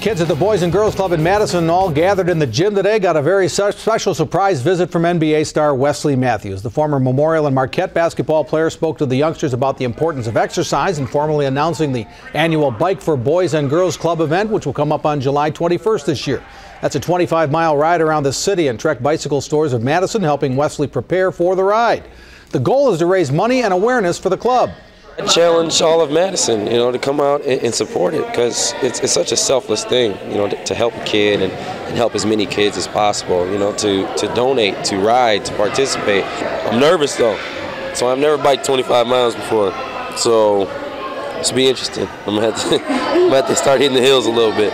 Kids at the Boys and Girls Club in Madison all gathered in the gym today got a very special surprise visit from NBA star Wesley Matthews. The former Memorial and Marquette basketball player spoke to the youngsters about the importance of exercise and formally announcing the annual Bike for Boys and Girls Club event, which will come up on July 21st this year. That's a 25 mile ride around the city and Trek Bicycle Stores of Madison, helping Wesley prepare for the ride. The goal is to raise money and awareness for the club. Challenge all of Madison, you know, to come out and, and support it because it's, it's, such a selfless thing, you know, to, to help a kid and, and, help as many kids as possible, you know, to, to donate, to ride, to participate. I'm nervous though, so I've never biked 25 miles before, so it's be interesting. I'm gonna to, I'm gonna have to start hitting the hills a little bit.